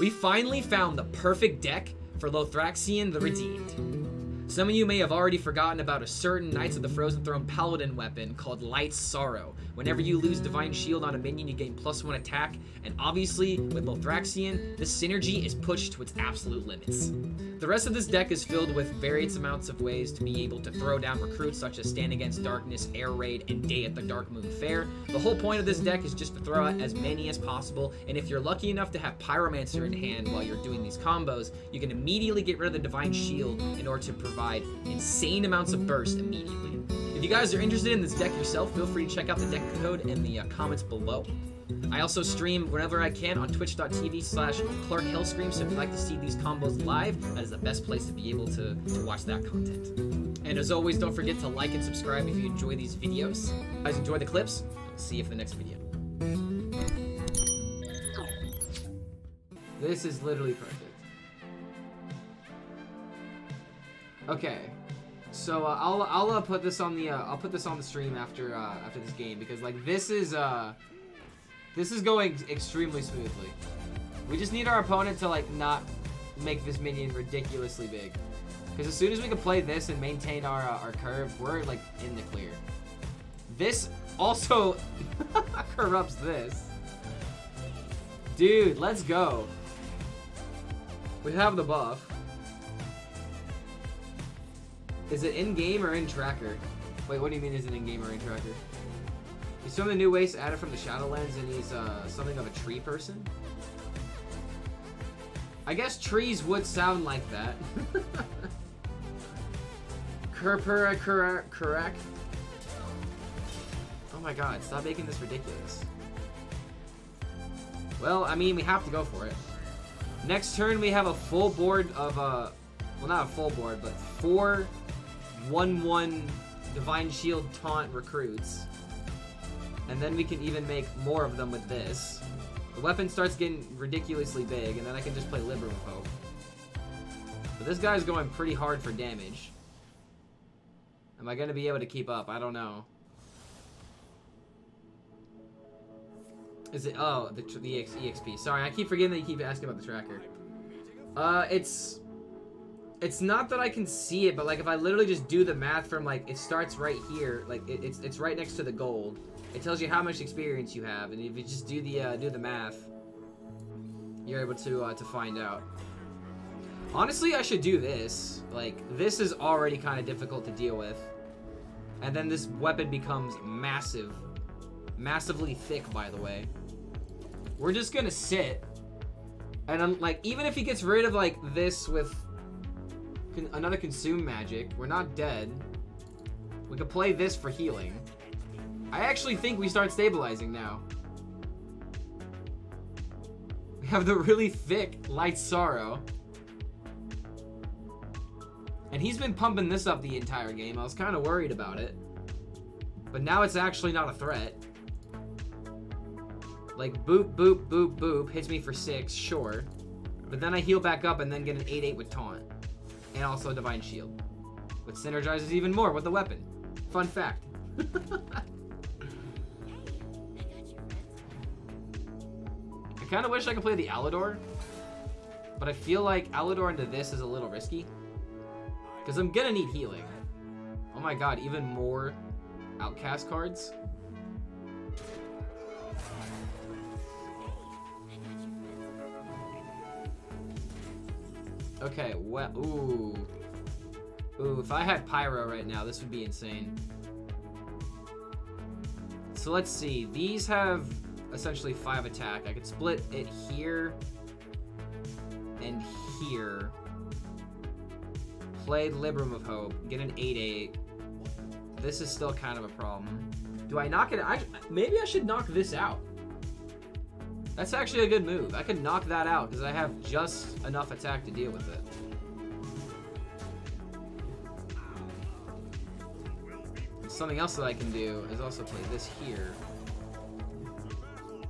We finally found the perfect deck for Lothraxion the Redeemed. Some of you may have already forgotten about a certain Knights of the Frozen Throne paladin weapon called Light Sorrow. Whenever you lose Divine Shield on a minion, you gain plus one attack, and obviously, with Lothraxion, the synergy is pushed to its absolute limits. The rest of this deck is filled with various amounts of ways to be able to throw down recruits such as Stand Against Darkness, Air Raid, and Day at the Darkmoon Faire. The whole point of this deck is just to throw out as many as possible, and if you're lucky enough to have Pyromancer in hand while you're doing these combos, you can immediately get rid of the Divine Shield in order to provide provide insane amounts of burst immediately. If you guys are interested in this deck yourself, feel free to check out the deck code in the uh, comments below. I also stream whenever I can on twitch.tv slash Clark Hellscream, so if you'd like to see these combos live, that is the best place to be able to, to watch that content. And as always, don't forget to like and subscribe if you enjoy these videos. Guys enjoy the clips, see you for the next video. This is literally perfect. Okay, so uh, I'll I'll uh, put this on the uh, I'll put this on the stream after uh, after this game because like this is uh this is going extremely smoothly. We just need our opponent to like not make this minion ridiculously big. Because as soon as we can play this and maintain our uh, our curve, we're like in the clear. This also corrupts this. Dude, let's go. We have the buff. Is it in-game or in tracker? Wait, what do you mean is it in-game or in tracker? He's some of the new ways added from the Shadowlands and he's uh, something of a tree person? I guess trees would sound like that. Kurpura correct. Oh my god, stop making this ridiculous. Well, I mean, we have to go for it. Next turn, we have a full board of, uh, well, not a full board, but four 1-1 Divine Shield taunt recruits. And then we can even make more of them with this. The weapon starts getting ridiculously big, and then I can just play Libram of Hope. But this guy's going pretty hard for damage. Am I going to be able to keep up? I don't know. Is it? Oh, the, the EXP. Sorry, I keep forgetting that you keep asking about the tracker. Uh, it's it's not that I can see it, but like if I literally just do the math from like it starts right here, like it, it's it's right next to the gold. It tells you how much experience you have, and if you just do the uh, do the math, you're able to uh, to find out. Honestly, I should do this. Like this is already kind of difficult to deal with, and then this weapon becomes massive, massively thick. By the way, we're just gonna sit, and I'm like even if he gets rid of like this with Con another consume magic. We're not dead. We could play this for healing. I actually think we start stabilizing now. We have the really thick Light Sorrow. And he's been pumping this up the entire game. I was kind of worried about it. But now it's actually not a threat. Like, boop, boop, boop, boop. Hits me for 6, sure. But then I heal back up and then get an 8-8 with Taunt and also Divine Shield, which synergizes even more with the weapon. Fun fact. I kind of wish I could play the Alador, but I feel like Alador into this is a little risky. Because I'm gonna need healing. Oh my god, even more Outcast cards? Okay, well, ooh. Ooh, if I had Pyro right now, this would be insane. So let's see. These have essentially 5 attack. I could split it here and here. Play Libram of Hope. Get an 8-8. This is still kind of a problem. Do I knock it? I, maybe I should knock this out. That's actually a good move. I can knock that out because I have just enough attack to deal with it. Something else that I can do is also play this here.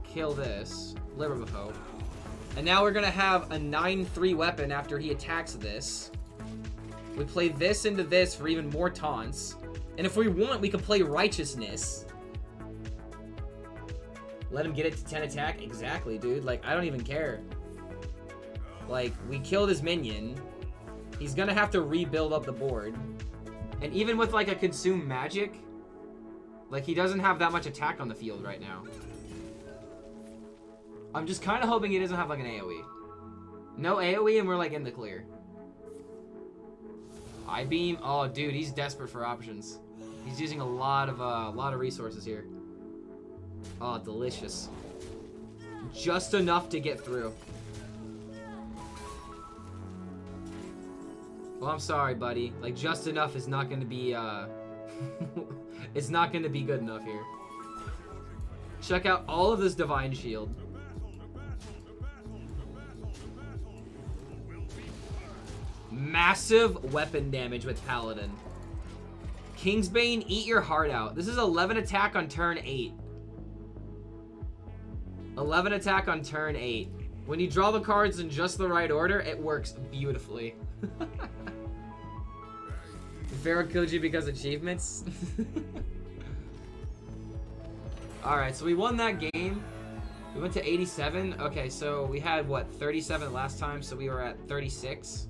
Kill this. Libram of Hope. And now we're going to have a 9-3 weapon after he attacks this. We play this into this for even more taunts. And if we want, we can play Righteousness let him get it to 10 attack? Exactly, dude. Like, I don't even care. Like, we killed his minion. He's gonna have to rebuild up the board. And even with, like, a consume magic, like, he doesn't have that much attack on the field right now. I'm just kind of hoping he doesn't have, like, an AoE. No AoE, and we're, like, in the clear. Eye Beam. Oh, dude, he's desperate for options. He's using a lot of, uh, a lot of resources here. Oh, delicious. Just enough to get through. Well, I'm sorry, buddy. Like, just enough is not going to be, uh... it's not going to be good enough here. Check out all of this Divine Shield. Massive weapon damage with Paladin. Kingsbane, eat your heart out. This is 11 attack on turn 8. 11 attack on turn 8. When you draw the cards in just the right order, it works beautifully. Verakuji because achievements? Alright, so we won that game. We went to 87. Okay, so we had, what, 37 last time, so we were at 36.